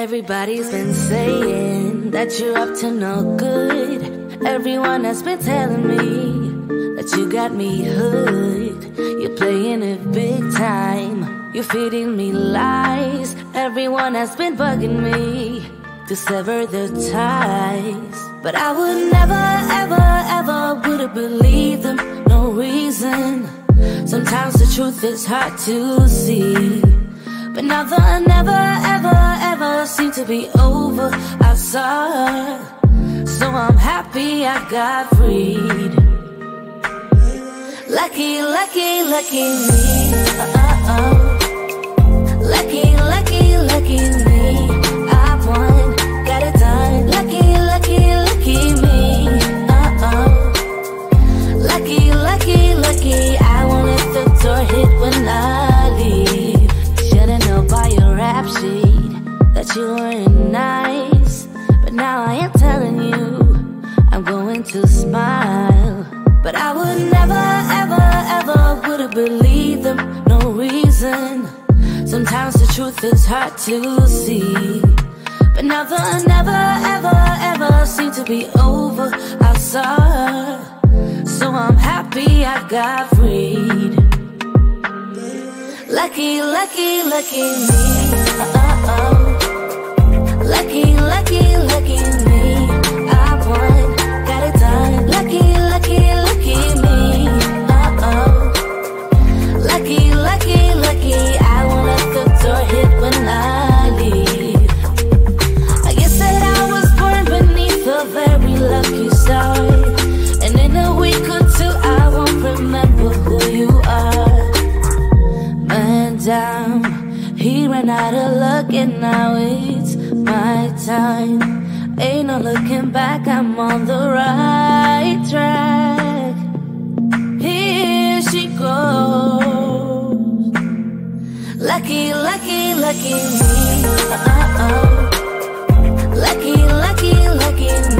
Everybody's been saying that you're up to no good. Everyone has been telling me that you got me hooked. You're playing it big time. You're feeding me lies. Everyone has been bugging me to sever the ties. But I would never, ever, ever would have believed them. No reason. Sometimes the truth is hard to see. But the never, ever, ever seem to be over. I saw so I'm happy I got freed. Lucky, lucky, lucky me. Uh oh. Would never, ever, ever would have believed them. No reason. Sometimes the truth is hard to see. But the never, ever, ever seem to be over. I saw. her. So I'm happy I got freed. Lucky, lucky, lucky me. Uh oh. Lucky, lucky, Down, he ran out of luck, and now it's my time. Ain't no looking back, I'm on the right track. Here she goes. Lucky, lucky, lucky me. Uh-oh. Lucky, lucky, lucky me.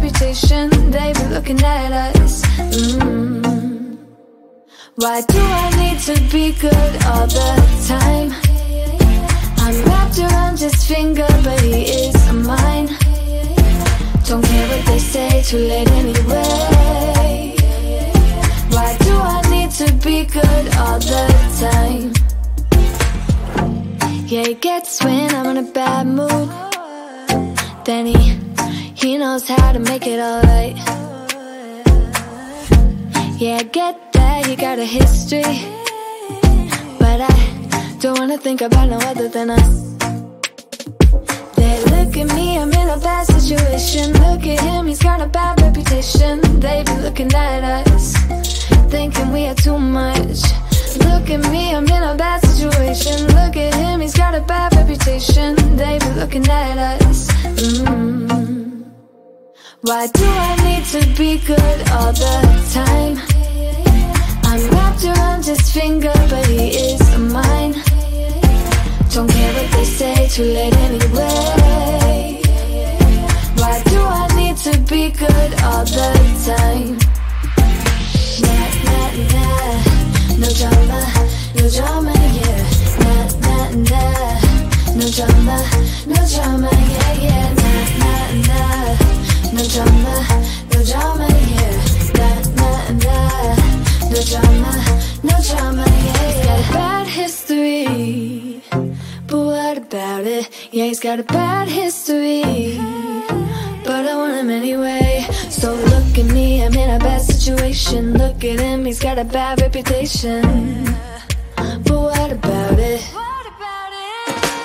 reputation. They be looking at us. Mm. Why do I need to be good all the time? I'm wrapped around his finger, but he is mine. Don't care what they say, too late anyway. Why do I need to be good all the time? Yeah, he gets when I'm in a bad mood. Then he, he knows how to make it alright. Yeah, I get that he got a history. But I don't wanna think about no other than us. They look at me, I'm in a bad situation. Look at him, he's got a bad reputation. They be looking at us, thinking we are too much. Look at me, I'm in a bad situation. Look at him, he's got a bad reputation. They be looking at us. Mm. Why do I need to be good all the time? I'm wrapped around his finger, but he is mine. Don't care what they say, too late anyway. Why do I need to be good all the time? Nah, nah, nah. No drama, no drama, yeah. Nah, nah, nah. No drama, no drama, yeah, yeah. Nah, nah, nah. No drama, no drama here. No drama, no drama, yeah, yeah. Bad history, but what about it? Yeah, he's got a bad history, but I want him anyway. So look at me, I'm in a bad situation. Look at him, he's got a bad reputation, but what about it?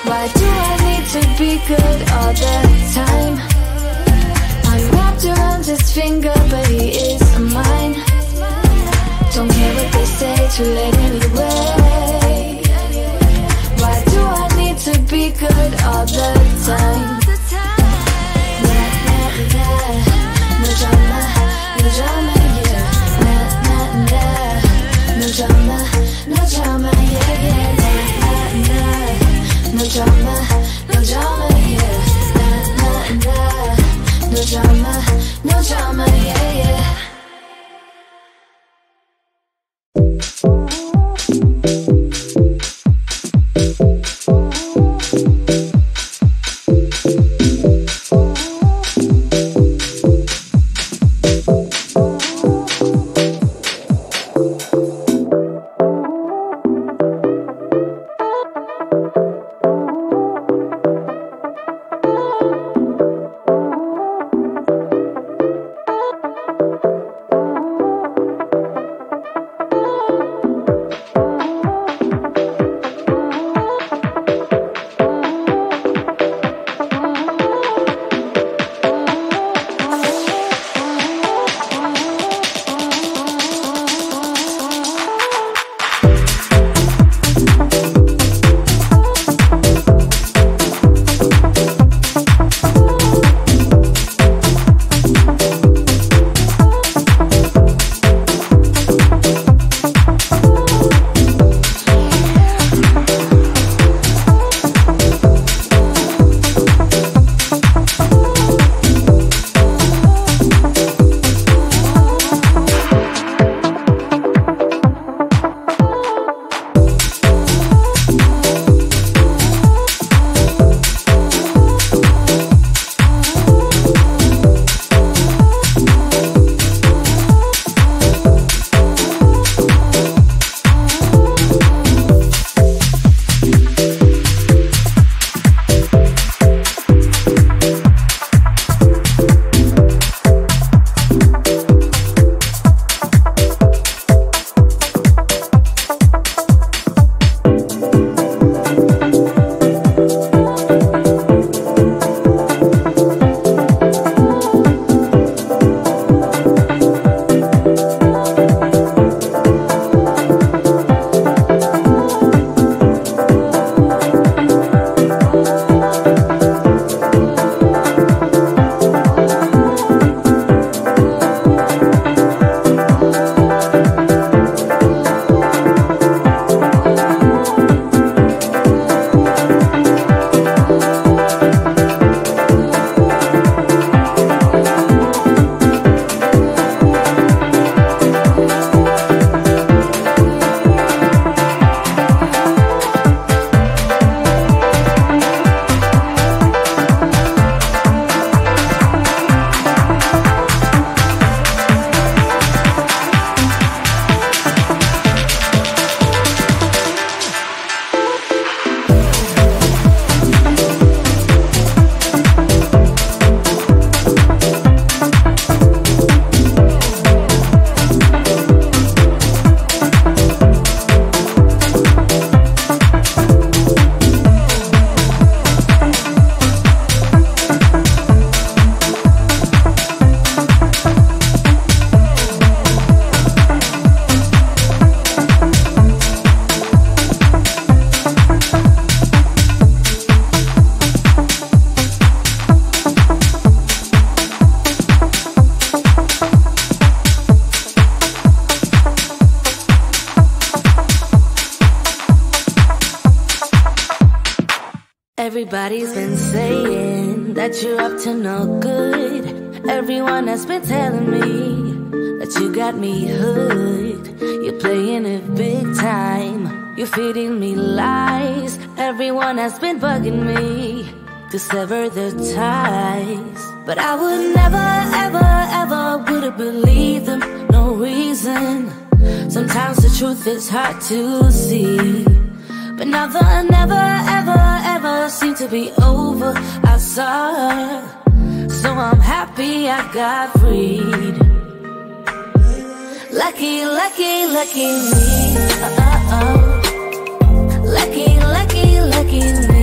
Why do I need to be good all the time? Wrapped around his finger, but he is mine. Don't care what they say, too late anyway Why do I need to be good all the time? Nah, nah, nah, Everybody's been saying that you're up to no good. Everyone has been telling me that you got me hooked. You're playing it big time. You're feeding me lies. Everyone has been bugging me to sever the ties. But I would never, ever, ever would have believed them. No reason. Sometimes the truth is hard to see. But now the never, ever, ever seemed to be over. I saw her, so I'm happy I got freed. Lucky, lucky, lucky me. Uh oh. Lucky, lucky, lucky me.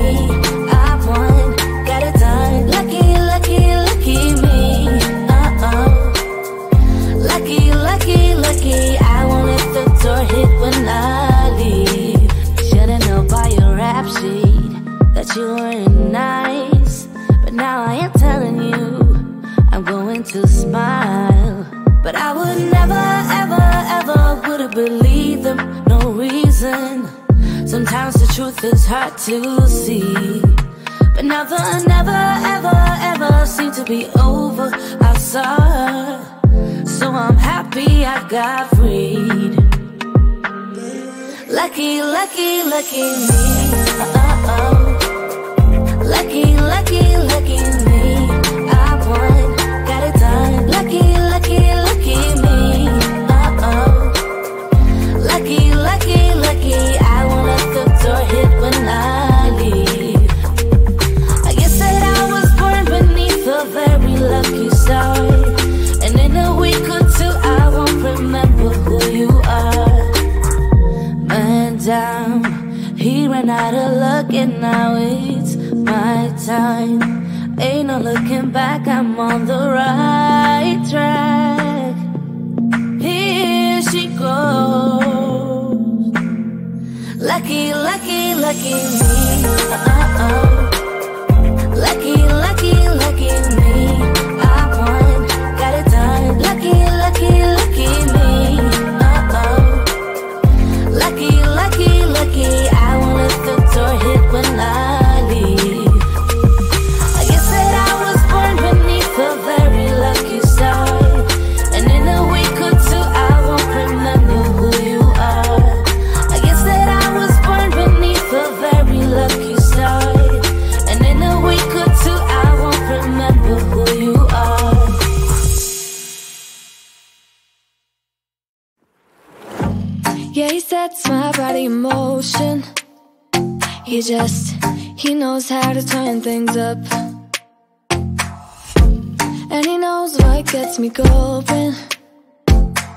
You weren't nice. But now I am telling you, I'm going to smile. But I would never, ever, ever would have believed them. No reason. Sometimes the truth is hard to see. But never, never, ever, ever seemed to be over. I saw so I'm happy I got freed. Lucky, lucky, lucky me. Uh oh. Lucky, lucky, time. Ain't no looking back, I'm on the right track. Here she goes. Lucky, lucky, lucky me. Uh-oh. Lucky, my body in motion. He just, he knows how to turn things up. And he knows what gets me going.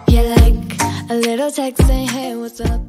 Yeah, like a little text saying, hey, what's up?